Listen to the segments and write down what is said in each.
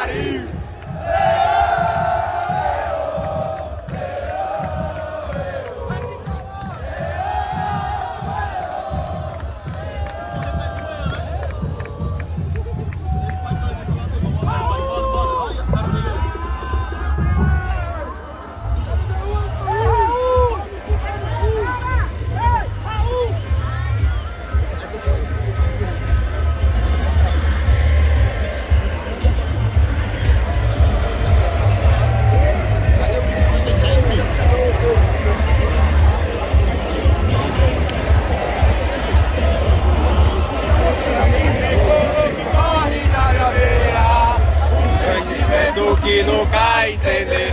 body. 気の回転で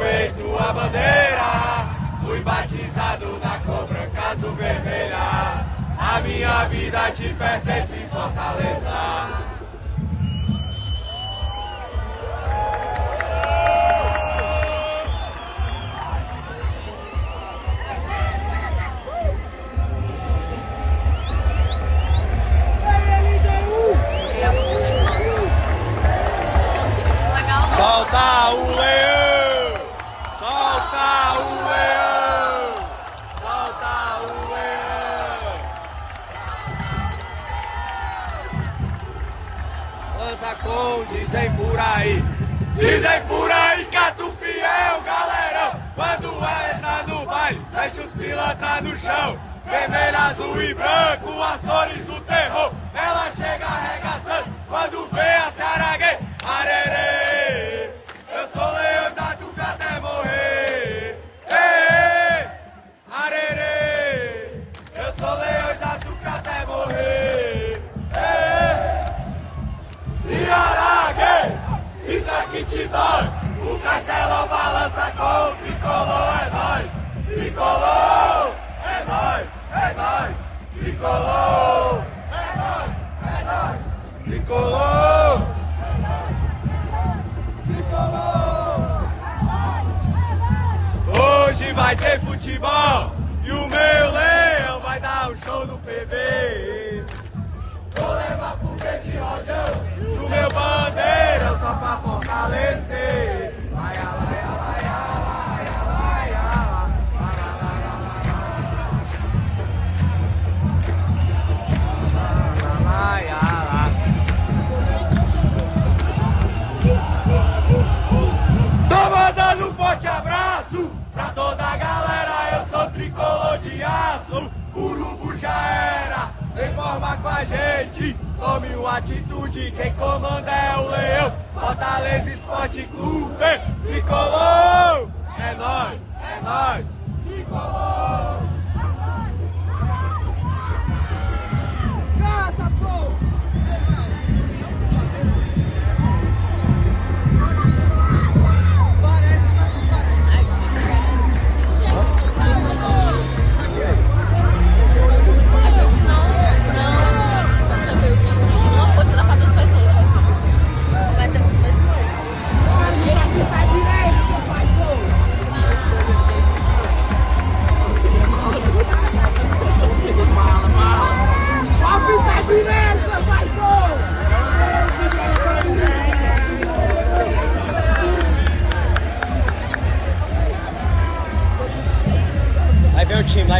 Voei tua bandeira, fui batizado na cor branca azul vermelha. A minha vida te pertence, Fortaleza. no chão, vermelho, azul e branco, as cores do terror. futebol e o meu leão vai dar o show do PV. Vou levar foguete rojão do meu bandeirão só pra fortalecer. atitude, quem comanda é o leão. Fortaleza Esporte Clube, tricolor! É nós, é nós, tricolor!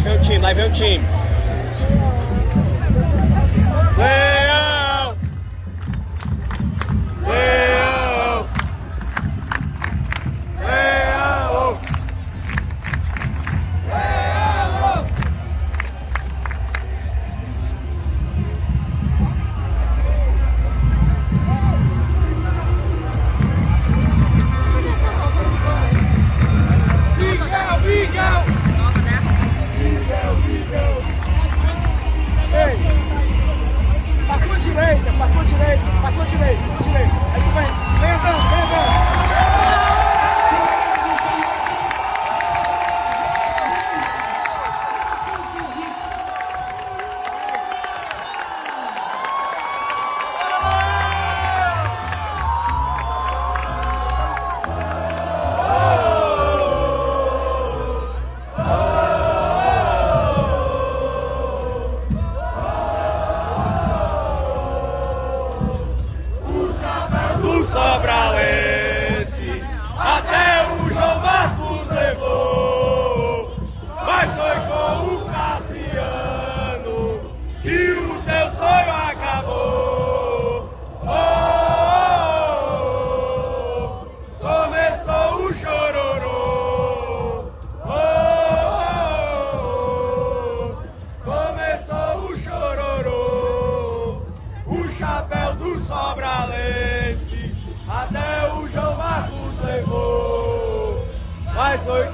vem o time, lá vem o time.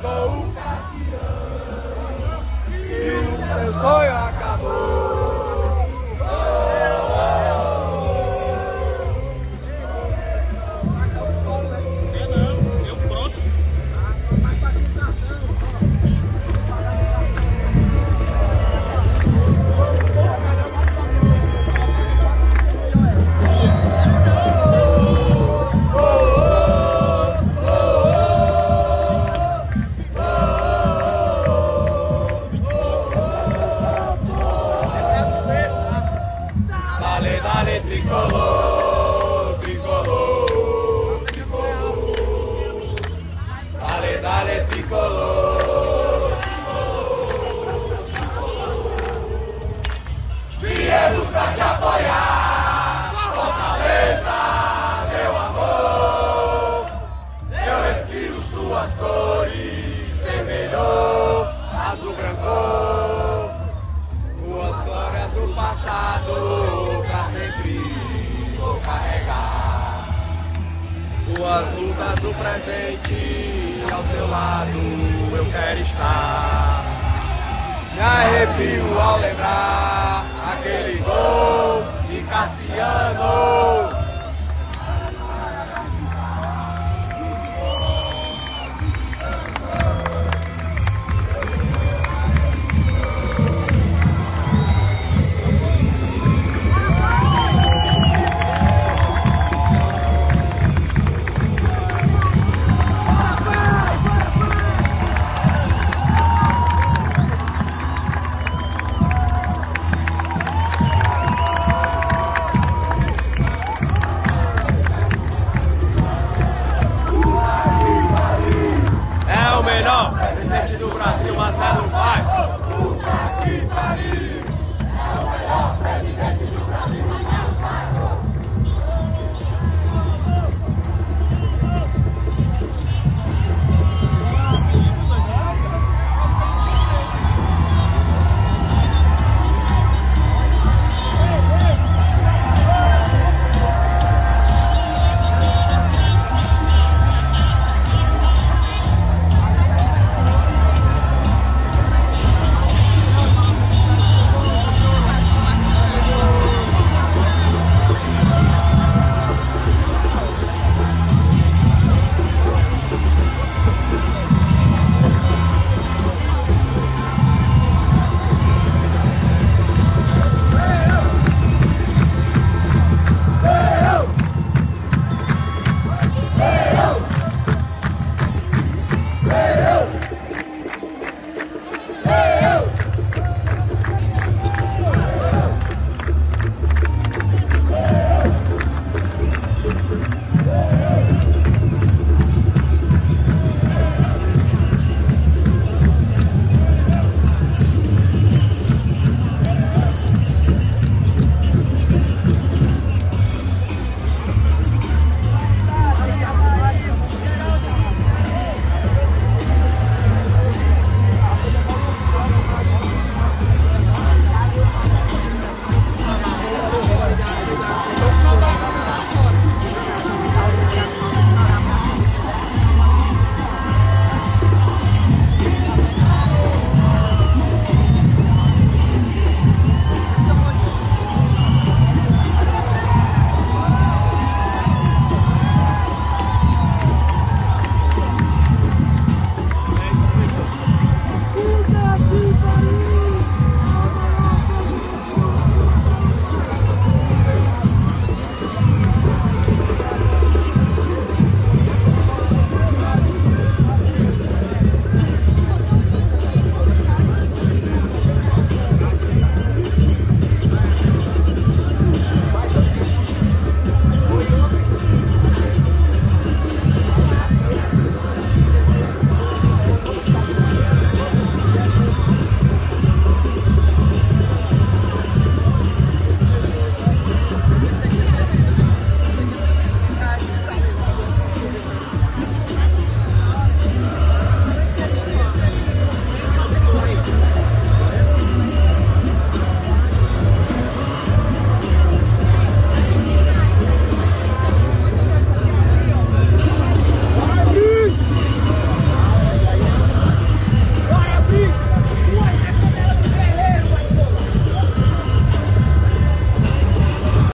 Com o Cassiano e o teu sonho acabou. Tuas lutas do presente ao seu lado eu quero estar. Me arrepio ao lembrar aquele gol de Cassiano.